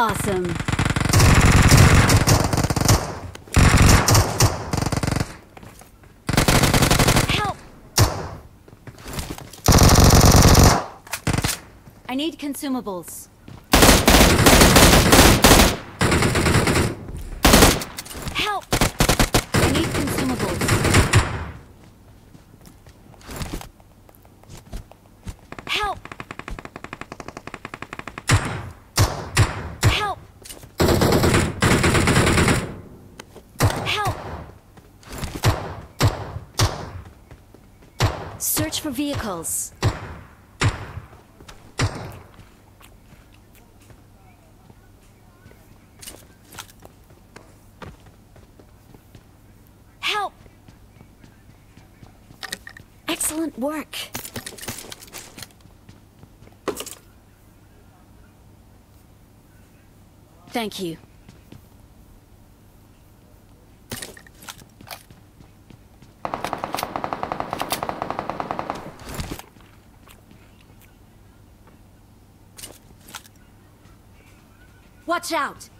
Awesome. Help! I need consumables. Help! I need consumables. Help! Help! Help! For vehicles. Help! Excellent work. Thank you. Watch out!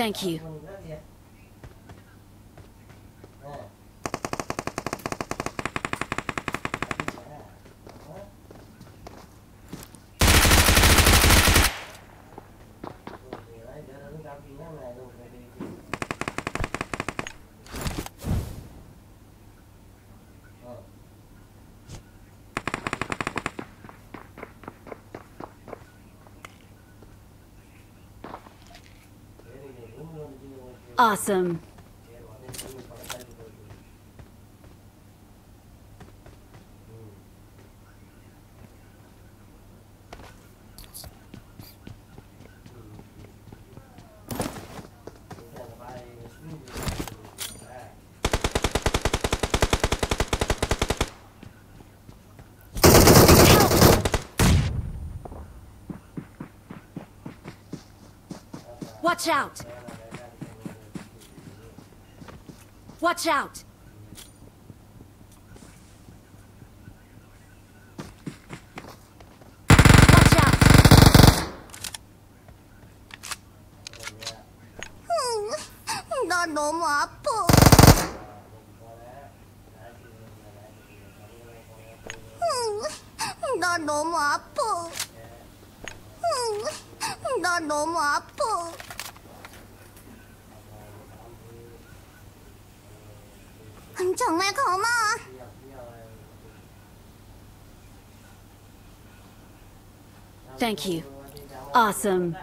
Thank you. Awesome. Watch out! Watch out! Watch out! 나 너무 아파. 나 너무 아파. 나 너무 아파. Thank you. Awesome.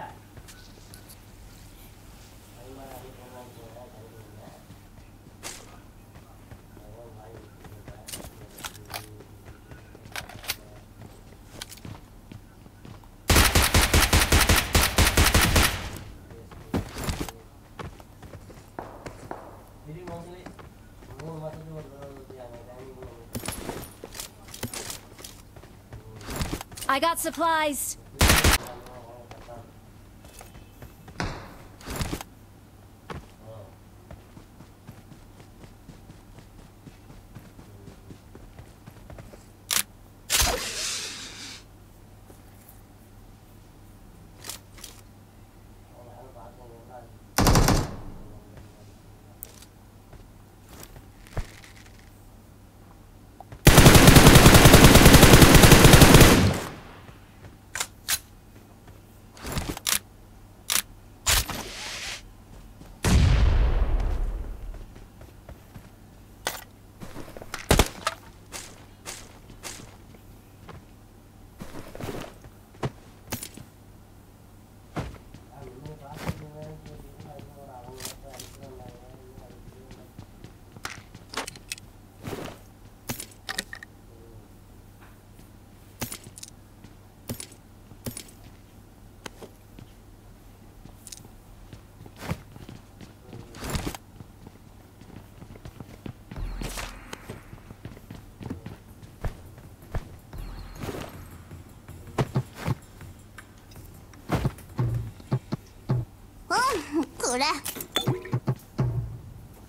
I got supplies.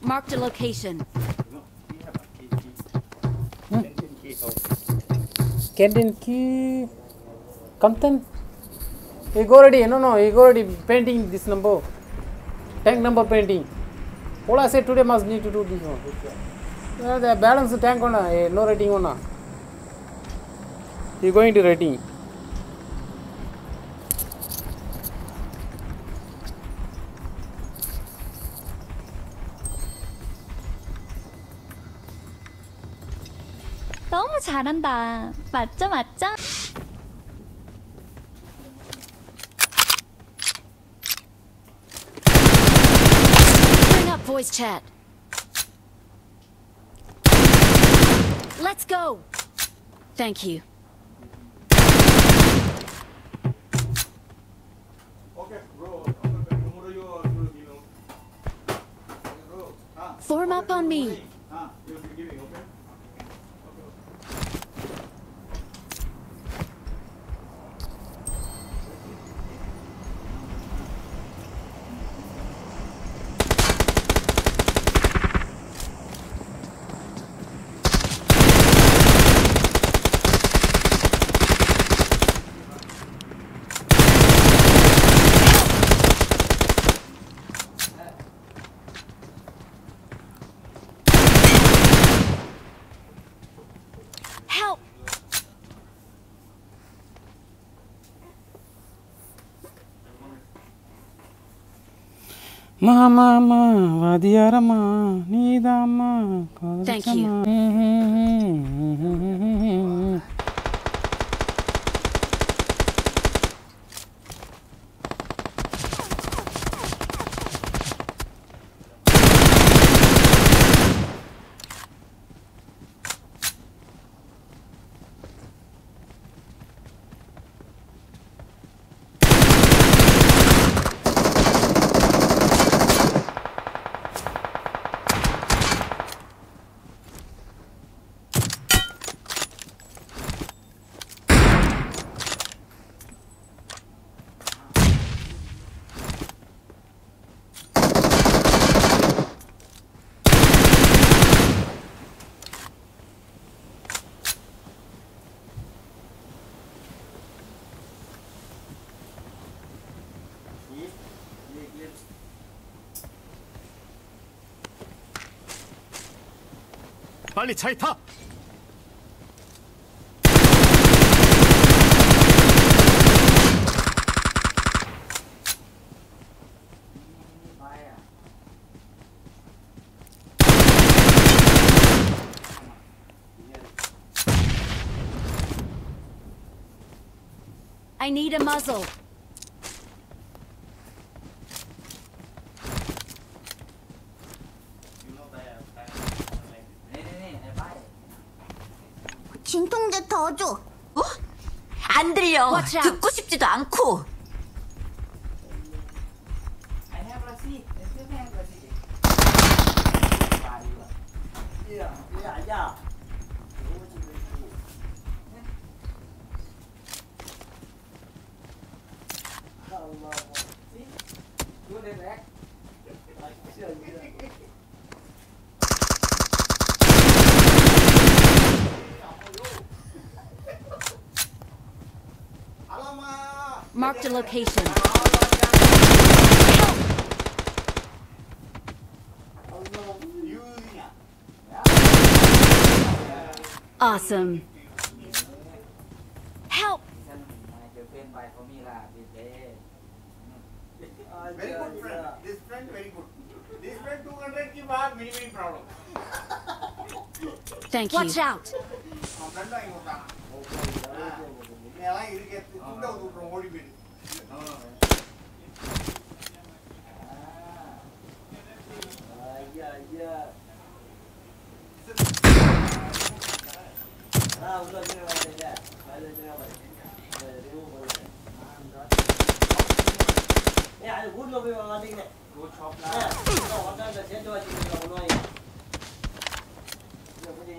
Marked a location. Canteen key. Compton. Go already. No, no. You go already painting this number. Tank number painting. All I said today must need to do this one. Yeah, the balance tank on eh, no rating on. a. You going to rating. 너무 잘한다. 맞죠, 맞죠? Bring up voice chat. Let's go. Thank you. Ah, Form up on me. மாமாமா வாதியாரம்மா நீதாம்மா Thank you. 빨리 차에 타. I need a muzzle. 진통제 더 줘. 어? 안 들려. 듣고 싶지도 않고. Marked a location. Awesome. Help! Very good friend. This friend very good. This friend 200 ki baad minimum problem. Thank you. Watch out! அவன் ஓடி போயிடு. ஐயா ஐயா. உள்ள வச்சுருக்கா வச்சுருக்கா அது வீட்டில் போய் வாங்கிக்கிறேன் சேர்த்து வச்சுக்கிறேன் ஒன்றும் இல்லை கொஞ்சம்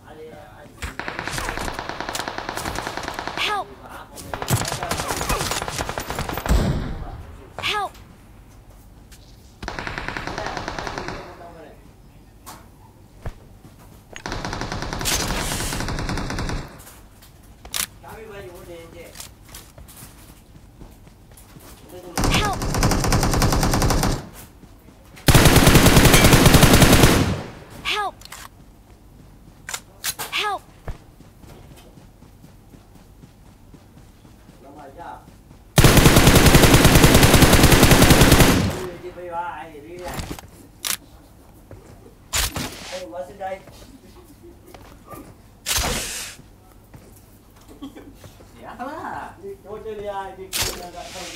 I didn't know that one.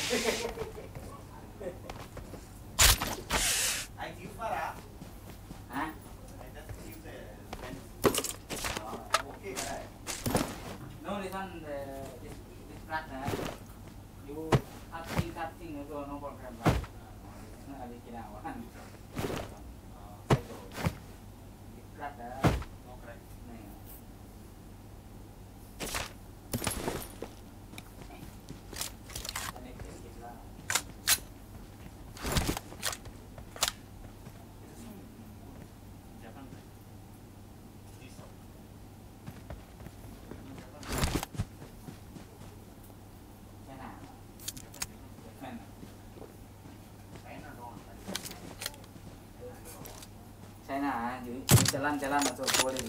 I give for up. Huh? I just give the pen. Uh, okay, right? No, listen, the, this, this partner, you have to think that thing, you don't know what I'm like. No, I didn't know. Jalan-jalan masuk boleh.